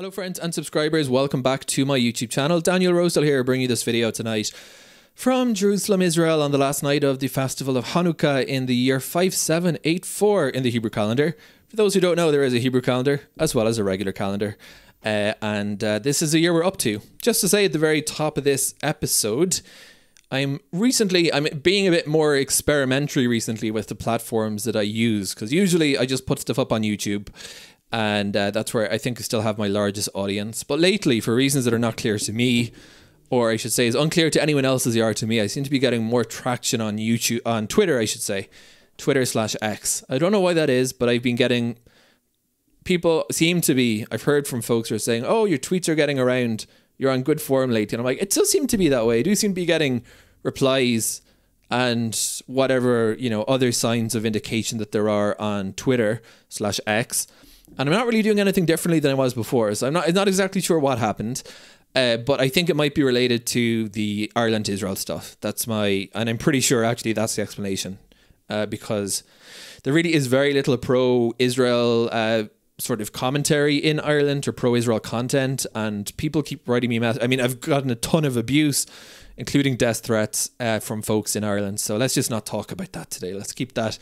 Hello friends and subscribers, welcome back to my YouTube channel. Daniel Rosehill here bringing you this video tonight from Jerusalem, Israel on the last night of the festival of Hanukkah in the year 5784 in the Hebrew calendar. For those who don't know, there is a Hebrew calendar as well as a regular calendar. Uh, and uh, this is the year we're up to. Just to say at the very top of this episode, I'm recently I'm being a bit more experimentary recently with the platforms that I use because usually I just put stuff up on YouTube and uh, that's where I think I still have my largest audience. But lately, for reasons that are not clear to me, or I should say, is unclear to anyone else as they are to me, I seem to be getting more traction on YouTube, on Twitter, I should say, Twitter slash X. I don't know why that is, but I've been getting people seem to be. I've heard from folks who are saying, "Oh, your tweets are getting around. You're on good form lately," and I'm like, it does seem to be that way. I do seem to be getting replies and whatever you know other signs of indication that there are on Twitter slash X and I'm not really doing anything differently than I was before. So I'm not I'm not exactly sure what happened. Uh, but I think it might be related to the Ireland Israel stuff. That's my, and I'm pretty sure actually that's the explanation, uh, because there really is very little pro Israel uh, sort of commentary in Ireland or pro Israel content, and people keep writing me. I mean, I've gotten a ton of abuse, including death threats uh, from folks in Ireland. So let's just not talk about that today. Let's keep that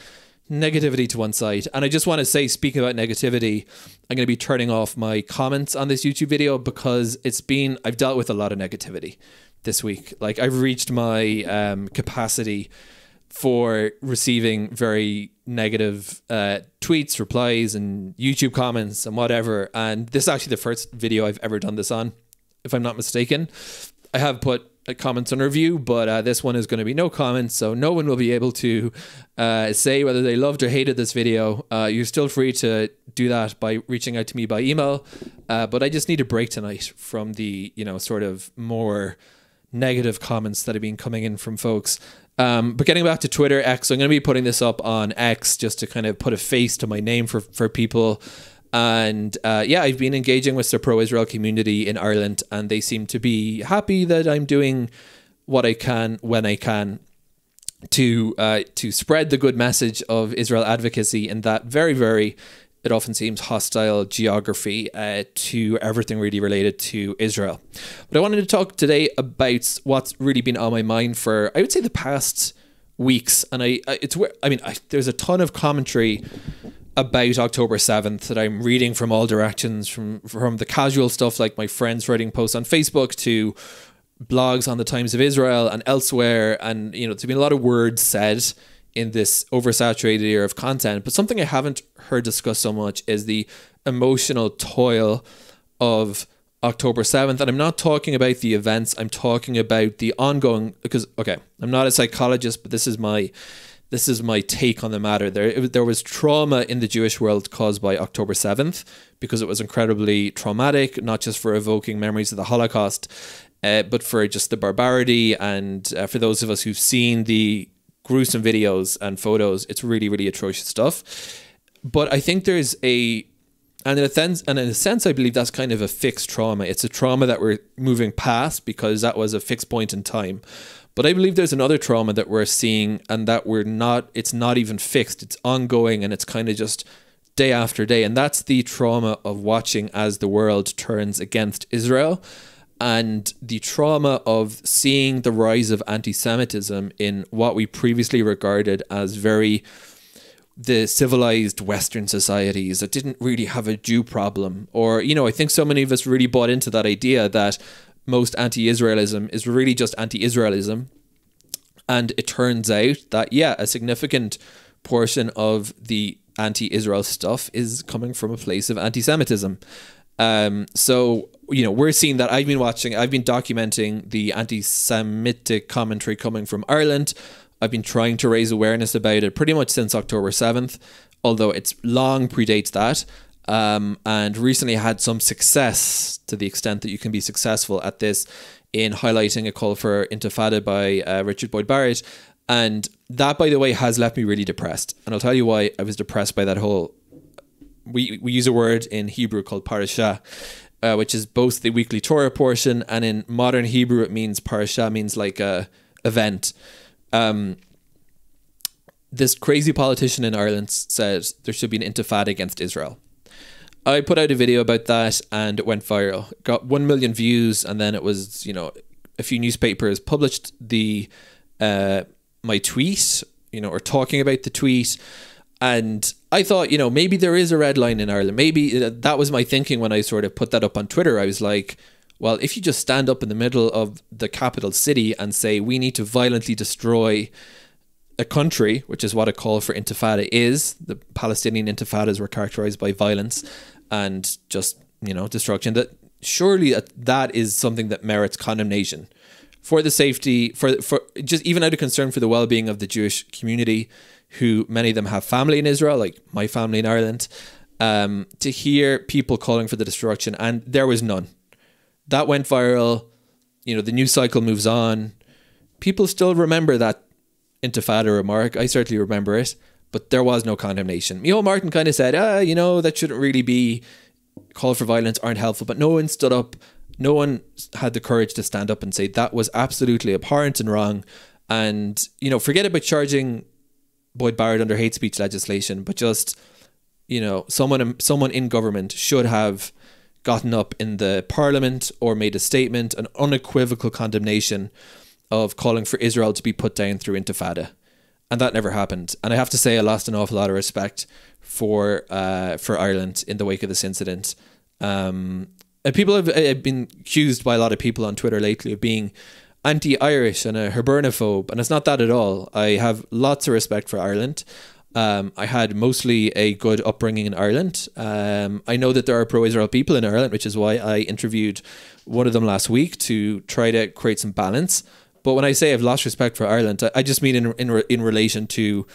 negativity to one side. And I just want to say, speaking about negativity, I'm going to be turning off my comments on this YouTube video because it's been, I've dealt with a lot of negativity this week. Like, I've reached my um, capacity for receiving very negative uh, tweets, replies, and YouTube comments and whatever. And this is actually the first video I've ever done this on, if I'm not mistaken. I have put comments on review, but uh, this one is going to be no comments, so no one will be able to uh, say whether they loved or hated this video. Uh, you're still free to do that by reaching out to me by email, uh, but I just need a break tonight from the you know sort of more negative comments that have been coming in from folks. Um, but getting back to Twitter X, I'm going to be putting this up on X just to kind of put a face to my name for for people. And uh, yeah, I've been engaging with the pro Israel community in Ireland, and they seem to be happy that I'm doing what I can when I can to uh, to spread the good message of Israel advocacy in that very, very, it often seems hostile geography uh, to everything really related to Israel. But I wanted to talk today about what's really been on my mind for, I would say, the past weeks. And I, I it's where, I mean, I, there's a ton of commentary about October 7th that I'm reading from all directions from from the casual stuff like my friends writing posts on Facebook to blogs on the Times of Israel and elsewhere. And you know there's been a lot of words said in this oversaturated era of content. But something I haven't heard discussed so much is the emotional toil of October 7th and I'm not talking about the events. I'm talking about the ongoing because okay I'm not a psychologist but this is my this is my take on the matter. There, there was trauma in the Jewish world caused by October 7th because it was incredibly traumatic, not just for evoking memories of the Holocaust, uh, but for just the barbarity. And uh, for those of us who've seen the gruesome videos and photos, it's really, really atrocious stuff. But I think there's a, and in a sense, and in a sense, I believe that's kind of a fixed trauma. It's a trauma that we're moving past because that was a fixed point in time. But I believe there's another trauma that we're seeing and that we're not, it's not even fixed, it's ongoing and it's kind of just day after day. And that's the trauma of watching as the world turns against Israel and the trauma of seeing the rise of anti Semitism in what we previously regarded as very the civilized Western societies that didn't really have a Jew problem. Or, you know, I think so many of us really bought into that idea that most anti-Israelism is really just anti-Israelism, and it turns out that yeah, a significant portion of the anti-Israel stuff is coming from a place of anti-Semitism. Um, so you know we're seeing that I've been watching, I've been documenting the anti-Semitic commentary coming from Ireland. I've been trying to raise awareness about it pretty much since October seventh, although it's long predates that um, and recently had some success to the extent that you can be successful at this in highlighting a call for intifada by uh, Richard Boyd Barrett. And that, by the way, has left me really depressed. And I'll tell you why I was depressed by that whole. We, we use a word in Hebrew called parashah, uh, which is both the weekly Torah portion, and in modern Hebrew, it means parashah means like a event. Um, this crazy politician in Ireland said there should be an intifada against Israel I put out a video about that and it went viral. Got 1 million views and then it was, you know, a few newspapers published the uh my tweet, you know, or talking about the tweet and I thought, you know, maybe there is a red line in Ireland. Maybe uh, that was my thinking when I sort of put that up on Twitter. I was like, well, if you just stand up in the middle of the capital city and say we need to violently destroy a country, which is what a call for intifada is, the Palestinian intifadas were characterized by violence and just, you know, destruction, that surely that is something that merits condemnation for the safety, for, for just even out of concern for the well being of the Jewish community, who many of them have family in Israel, like my family in Ireland, um, to hear people calling for the destruction, and there was none that went viral. You know, the news cycle moves on. People still remember that Intifada remark. I certainly remember it, but there was no condemnation. Micheál Martin kind of said, ah, you know, that shouldn't really be call for violence aren't helpful, but no one stood up. No one had the courage to stand up and say that was absolutely abhorrent and wrong. And, you know, forget about charging Boyd Barrett under hate speech legislation, but just, you know, someone someone in government should have gotten up in the parliament or made a statement, an unequivocal condemnation of calling for Israel to be put down through intifada. And that never happened. And I have to say, I lost an awful lot of respect for uh, for Ireland in the wake of this incident. Um, and people have, have been accused by a lot of people on Twitter lately of being anti-Irish and a Hiberniaphobe, and it's not that at all. I have lots of respect for Ireland. Um, I had mostly a good upbringing in Ireland. Um, I know that there are pro Israel people in Ireland, which is why I interviewed one of them last week to try to create some balance. But when I say I've lost respect for Ireland, I, just mean in, in, in relation to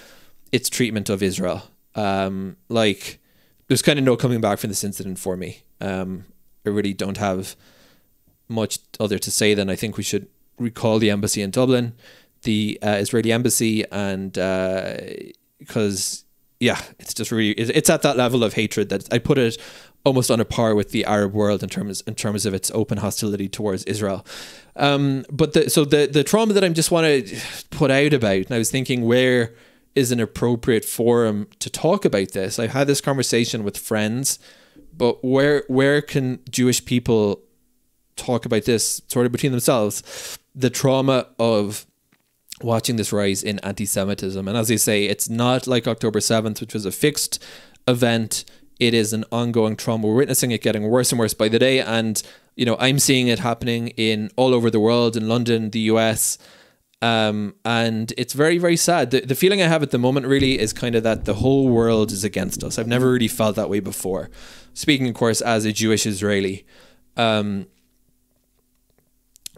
its treatment of Israel. Um, like, there's kind of no coming back from this incident for me. Um, I really don't have much other to say than I think we should recall the embassy in Dublin, the uh, Israeli embassy, and. Uh, because yeah, it's just really it's at that level of hatred that I put it almost on a par with the Arab world in terms in terms of its open hostility towards Israel. Um, but the, so the the trauma that I just want to put out about, and I was thinking where is an appropriate forum to talk about this. I've had this conversation with friends, but where where can Jewish people talk about this sort of between themselves? The trauma of watching this rise in anti Semitism. And as I say, it's not like October 7th, which was a fixed event. It is an ongoing trauma. We're witnessing it getting worse and worse by the day. And, you know, I'm seeing it happening in all over the world, in London, the US. Um, and it's very, very sad. The, the feeling I have at the moment really is kind of that the whole world is against us. I've never really felt that way before. Speaking, of course, as a Jewish Israeli. Um,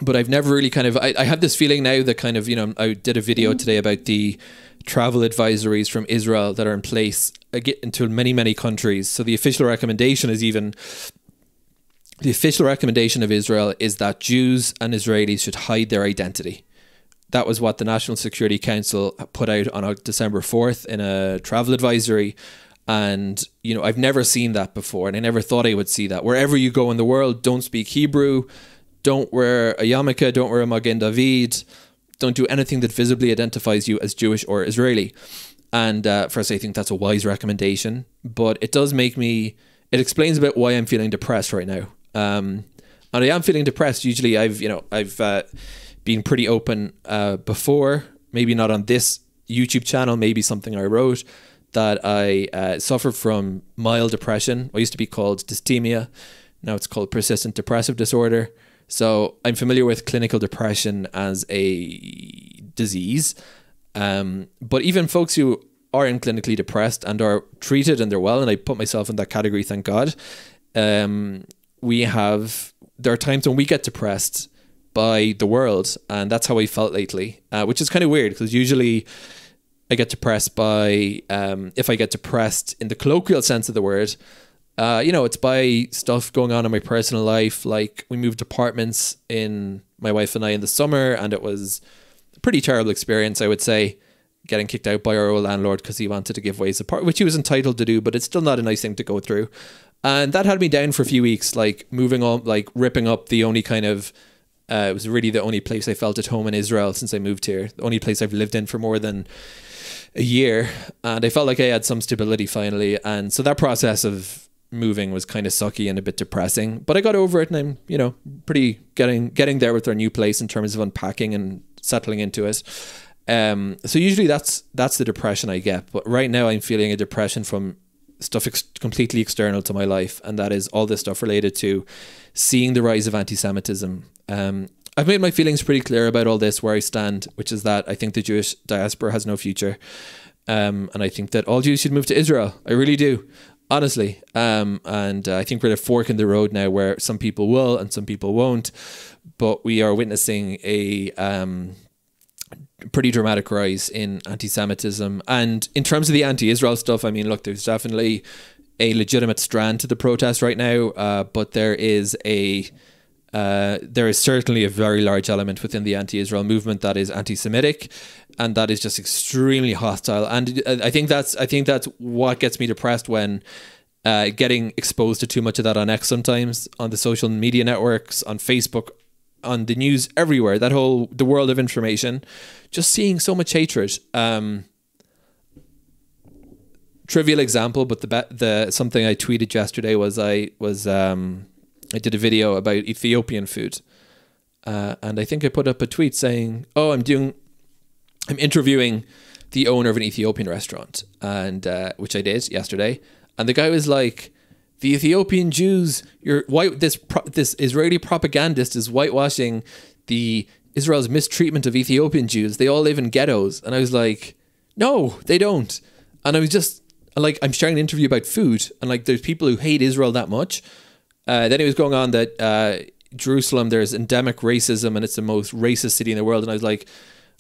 but I've never really kind of I, I have this feeling now that kind of you know I did a video mm-hmm. today about the travel advisories from Israel that are in place Uh, into many many countries. So the official recommendation is even the official recommendation of Israel is that Jews and Israelis should hide their identity. That was what the National Security Council put out on December 4th in a travel advisory. And, you know, I've never seen that before and I never thought I would see that. Wherever you go in the world, don't speak Hebrew don't wear a yarmulke, don't wear a Magen David, don't do anything that visibly identifies you as Jewish or Israeli. And uh, first, I think that's a wise recommendation, but it does make me. It explains a bit why I'm feeling depressed right now. Um, and I am feeling depressed. Usually, I've you know I've uh, been pretty open uh, before. Maybe not on this YouTube channel. Maybe something I wrote that I uh, suffer from mild depression. I used to be called dysthymia. Now it's called persistent depressive disorder. So I'm familiar with clinical depression as a disease. Um, but even folks who are in clinically depressed and are treated and they're well, and I put myself in that category, thank God. Um, we have there are times when we get depressed by the world, and that's how I felt lately, uh, which is kind of weird because usually I get depressed by um, if I get depressed in the colloquial sense of the word, uh, you know, it's by stuff going on in my personal life. Like we moved apartments in my wife and I in the summer, and it was pretty terrible experience, I would say, getting kicked out by our old landlord because he wanted to give away his apartment, which he was entitled to do, but it's still not a nice thing to go through. And that had me down for a few weeks, like moving on, like ripping up the only kind of. Uh, it was really the only place I felt at home in Israel since I moved here. The only place I've lived in for more than a year, and I felt like I had some stability finally. And so that process of moving was kind of sucky and a bit depressing. But I got over it, and I'm you know pretty getting getting there with our new place in terms of unpacking and settling into it. Um, so usually that's that's the depression I get. But right now I'm feeling a depression from stuff ex- completely external to my life, and that is all this stuff related to seeing the rise of anti-Semitism. Um, I've made my feelings pretty clear about all this, where I stand, which is that I think the Jewish diaspora has no future. Um, and I think that all Jews should move to Israel. I really do, honestly. Um, and uh, I think we're at a fork in the road now where some people will and some people won't. But we are witnessing a um, pretty dramatic rise in anti Semitism. And in terms of the anti Israel stuff, I mean, look, there's definitely a legitimate strand to the protest right now, uh, but there is a uh, there is certainly a very large element within the anti-Israel movement that is anti-Semitic, and that is just extremely hostile. And I think that's I think that's what gets me depressed when uh, getting exposed to too much of that on X sometimes on the social media networks, on Facebook, on the news everywhere. That whole the world of information, just seeing so much hatred. Um, trivial example, but the the something I tweeted yesterday was I was um, I did a video about Ethiopian food. Uh, and I think I put up a tweet saying, "Oh, I'm doing, I'm interviewing the owner of an Ethiopian restaurant, and uh, which I did yesterday." And the guy was like, "The Ethiopian Jews, you're white. This pro- this Israeli propagandist is whitewashing the Israel's mistreatment of Ethiopian Jews. They all live in ghettos." And I was like, "No, they don't." And I was just like, I'm sharing an interview about food, and like, there's people who hate Israel that much uh, then he was going on that uh, Jerusalem, there's endemic racism and it's the most racist city in the world. And I was like,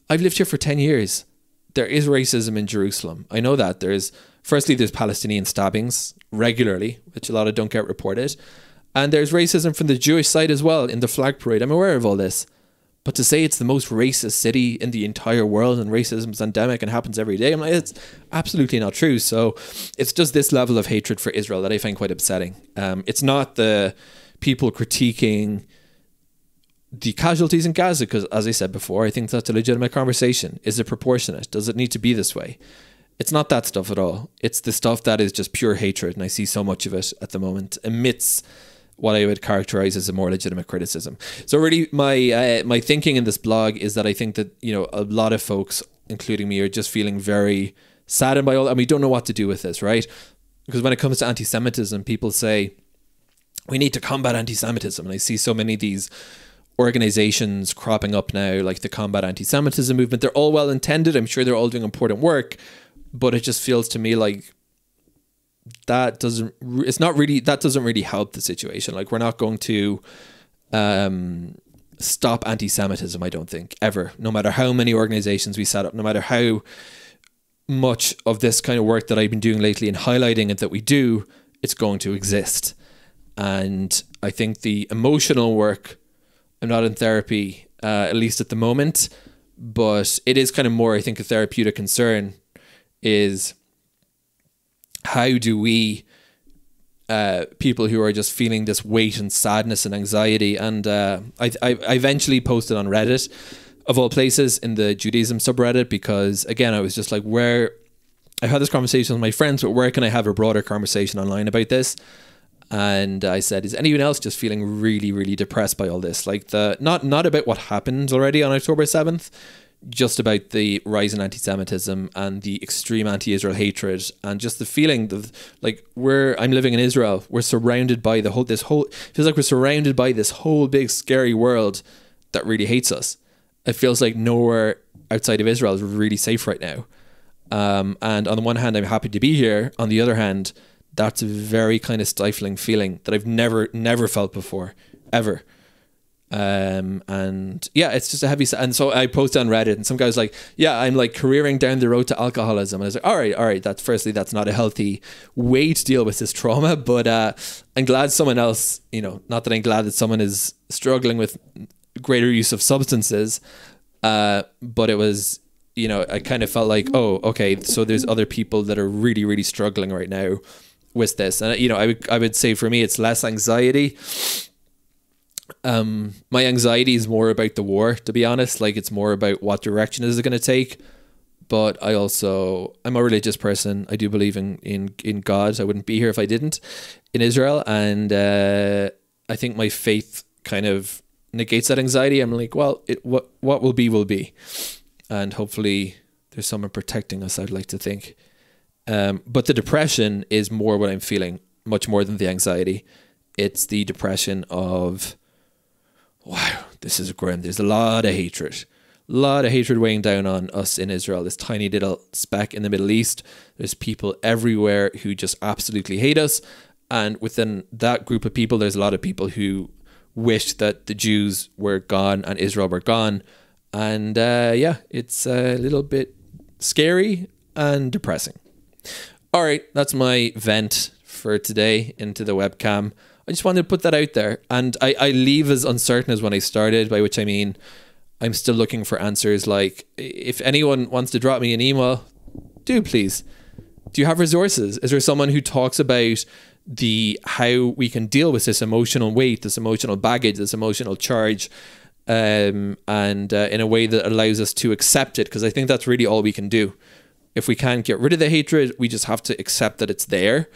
I've lived here for 10 years. There is racism in Jerusalem. I know that. There's, firstly, there's Palestinian stabbings regularly, which a lot of don't get reported. And there's racism from the Jewish side as well in the flag parade. I'm aware of all this. But to say it's the most racist city in the entire world and racism is endemic and happens every day, I'm like, it's absolutely not true. So it's just this level of hatred for Israel that I find quite upsetting. Um, it's not the people critiquing the casualties in Gaza, because as I said before, I think that's a legitimate conversation. Is it proportionate? Does it need to be this way? It's not that stuff at all. It's the stuff that is just pure hatred, and I see so much of it at the moment amidst what I would characterize as a more legitimate criticism. So really, my uh, my thinking in this blog is that I think that you know a lot of folks, including me, are just feeling very saddened by all, and we don't know what to do with this, right? Because when it comes to anti-Semitism, people say we need to combat anti-Semitism, and I see so many of these organizations cropping up now, like the Combat Anti-Semitism movement. They're all well intended. I'm sure they're all doing important work, but it just feels to me like that doesn't it's not really that doesn't really help the situation like we're not going to um stop anti-semitism i don't think ever no matter how many organizations we set up no matter how much of this kind of work that i've been doing lately and highlighting it that we do it's going to exist and i think the emotional work i'm not in therapy uh, at least at the moment but it is kind of more i think a therapeutic concern is how do we uh, people who are just feeling this weight and sadness and anxiety and uh, I, I, I eventually posted on reddit of all places in the judaism subreddit because again i was just like where i've had this conversation with my friends but where can i have a broader conversation online about this and i said is anyone else just feeling really really depressed by all this? Like the not not about what happened already on october 7th just about the rise in anti-Semitism and the extreme anti-Israel hatred and just the feeling that like we're I'm living in Israel. We're surrounded by the whole this whole feels like we're surrounded by this whole big scary world that really hates us. It feels like nowhere outside of Israel is really safe right now. Um, and on the one hand I'm happy to be here. On the other hand that's a very kind of stifling feeling that I've never never felt before ever um, and yeah, it's just a heavy. And so I posted on Reddit, and some guy was like, "Yeah, I'm like careering down the road to alcoholism." And I was like, "All right, all right. That's firstly, that's not a healthy way to deal with this trauma, but uh, I'm glad someone else, you know, not that I'm glad that someone is struggling with greater use of substances, uh, but it was." You know, I kind of felt like, oh, okay, so there's other people that are really, really struggling right now with this, and you know, I would, I would say for me, it's less anxiety um, my anxiety is more about the war, to be honest. Like it's more about what direction is it going to take. but I also I'm a religious person. I do believe in in in God. I wouldn't be here if I didn't in Israel, and uh, I think my faith kind of negates that anxiety. I'm like, well, it what what will be will be, and hopefully there's someone protecting us. I'd like to think, um, but the depression is more what I'm feeling, much more than the anxiety. It's the depression of, wow, this is grim. There's a lot of hatred A lot of hatred weighing down on us in Israel, this tiny little speck in the Middle East. There's people everywhere who just absolutely hate us. And within that group of people, there's a lot of people who wish that the Jews were gone and Israel were gone. And uh, yeah, it's a little bit scary and depressing. All right, that's my vent for today into the webcam. I just wanted to put that out there. And I, I leave as uncertain as when I started, by which I mean I'm still looking for answers. Like, if anyone wants to drop me an email, do please. Do you have resources? Is there someone who talks about the how we can deal with this emotional weight, this emotional baggage, this emotional charge, um, and uh, in a way that allows us to accept it? Because I think that's really all we can do. If we can't get rid of the hatred, we just have to accept that it's there.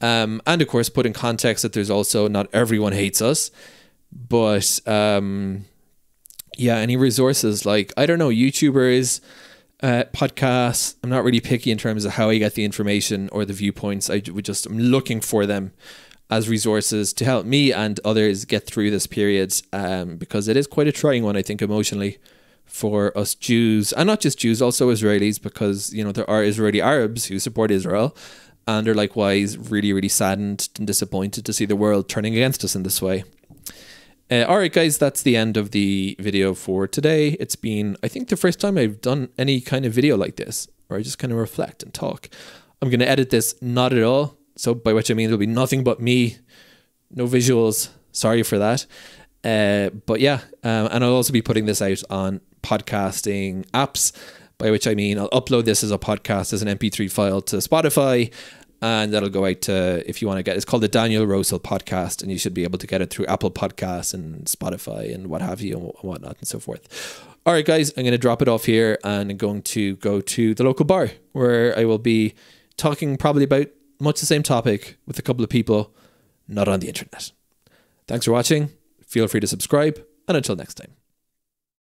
Um, and of course, put in context that there's also not everyone hates us, but um, yeah, any resources like I don't know, YouTubers, uh, podcasts. I'm not really picky in terms of how I get the information or the viewpoints. I would just I'm looking for them as resources to help me and others get through this period um, because it is quite a trying one, I think, emotionally for us Jews and not just Jews, also Israelis, because you know there are Israeli Arabs who support Israel and are likewise really, really saddened and disappointed to see the world turning against us in this way. Uh, all right, guys, that's the end of the video for today. It's been, I think, the first time I've done any kind of video like this, where I just kind of reflect and talk. I'm going to edit this not at all. So, by which I mean, there'll be nothing but me, no visuals. Sorry for that. Uh, but yeah, um, and I'll also be putting this out on podcasting apps, by which I mean I'll upload this as a podcast, as an MP3 file to Spotify, and that'll go out to if you want to get. It's called the Daniel Rosehill podcast, and you should be able to get it through Apple Podcasts and Spotify and what have you and whatnot and so forth. All right, guys, I'm going to drop it off here, and I'm going to go to the local bar where I will be talking probably about much the same topic with a couple of people not on the internet. Thanks for watching. Feel free to subscribe, and until next time.